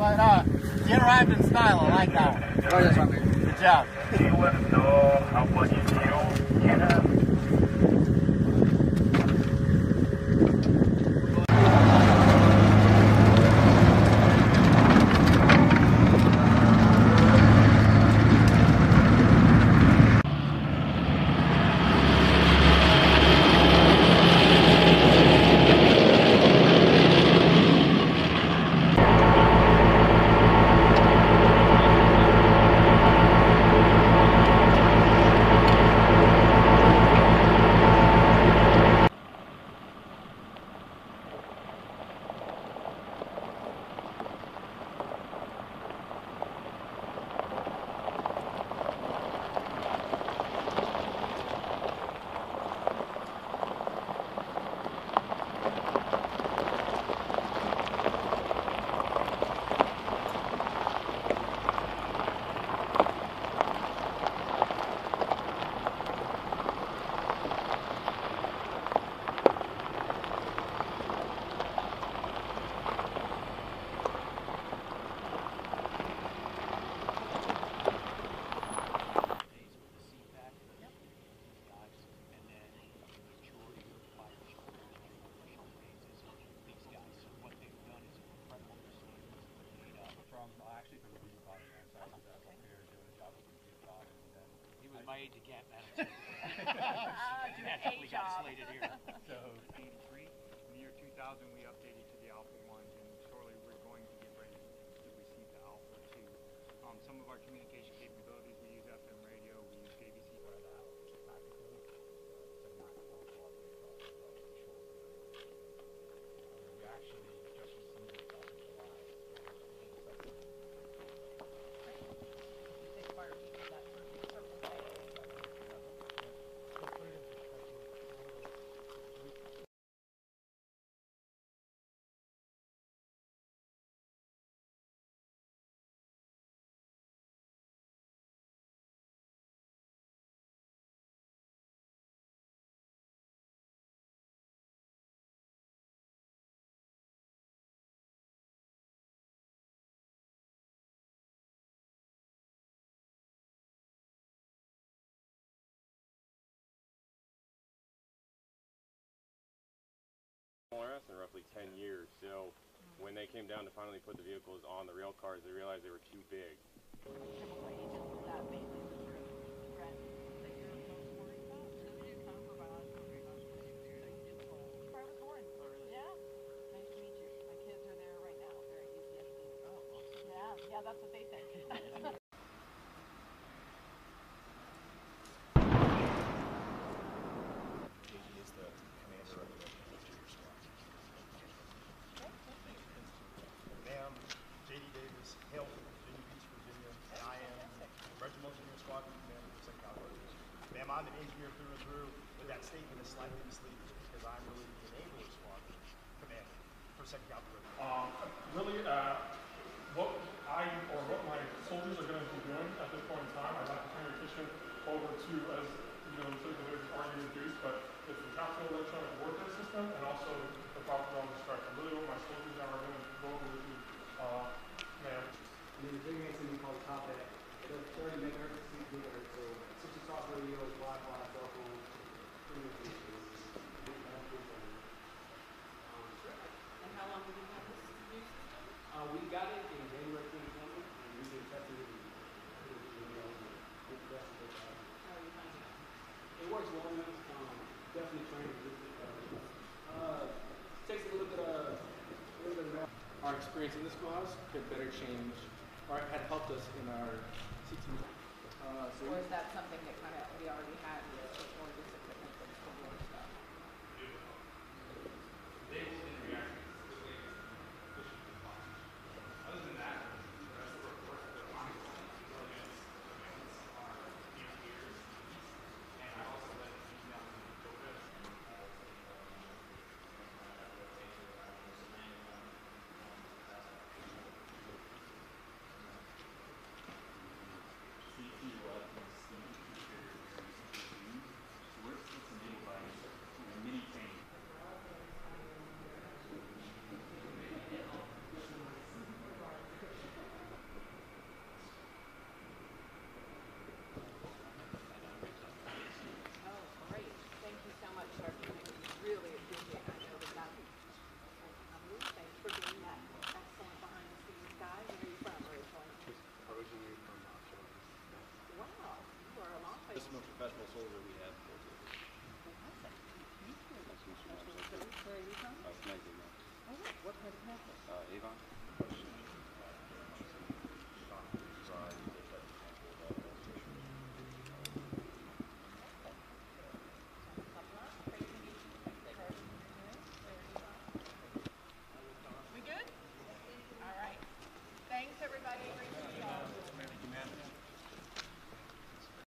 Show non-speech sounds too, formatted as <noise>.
But uh, you arrived in style. I like that one. Oh, that's fine, man. Good job. You want to know how much you feel? You know. from uh, actually from the body man side of that up here doing a job with the beauty pod and then He was my age of camp manager. Naturally got slated here. <laughs> so 83. In the year 2000, we updated to the Alpha 1s, and shortly we're going to get ready to receive the Alpha 2. Um, some of our communication LRS in roughly 10 years. So when they came down to finally put the vehicles on the rail cars, they realized they were too big. Oh, oh. Yeah, that's what they think. <laughs> JD is the commander of the Virginia squad. Ma'am, JD Davis, hail from Virginia Beach, Virginia, and I am Regimental Engineer Squadron Commander for Second Cavalry Division. Ma'am, I'm an engineer through and through, but that statement is slightly misleading because I'm really the enabler squadron commander for Second Cavalry Um, really, uh, what I or what my soldiers are going to be doing at this point in time, I'd like to turn your attention over to, as you know, the circulators already introduced, but it's the Council Electronic Warfare System and also the proper on destruction. Really, what my soldiers now are going to go over with you, uh, ma'am. And then the big thing we call top hat. It's 30 megahertz CPR, so 60 talk radios, Wi-Fi, cell phone, communications. And how long have you had this new system? Uh, we got it in January 2020, and we've been testing it. in- in, you know, with the rest of the, uh, How are you finding it? It works well enough. Definitely training a little bit of. Our experience in this class could better change, or had helped us in our CT. Uh, so Or is that something that kind of we already had most professional soldier we have. Awesome. Thank you. Where are you from? I was What part of